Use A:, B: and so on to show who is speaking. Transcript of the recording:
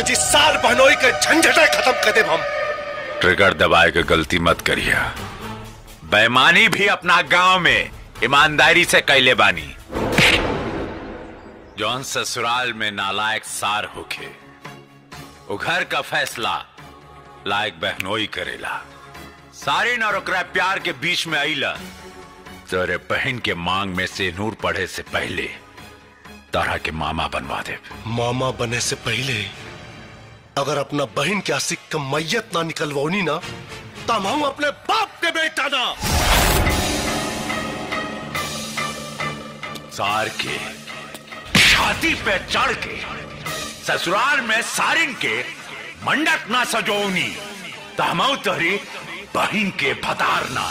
A: आज इस साल बहनोई के झंझटे खत्म कर दे हम।
B: ट्रिगर दबाए के गलती मत करिए बेईमानी भी अपना गाँव में ईमानदारी से कैले बानी। जौन ससुराल में नालायक सार होखे वो घर का फैसला लायक बहनोई करेला। सारी न ओकरा प्यार के बीच में आईला तेरे बहन के मांग में से नूर पढ़े से पहले तारा के मामा बनवा दे
A: मामा बने से पहले अगर अपना बहन के आशिक का मैयत ना निकलवानी ना तब हम अपने बाप के बेटा ना।
B: सार के, छाती पे चढ़ के, ससुराल में सारिन के मंडक ना सजोनी तमऊ तोहरी बहन के भतारना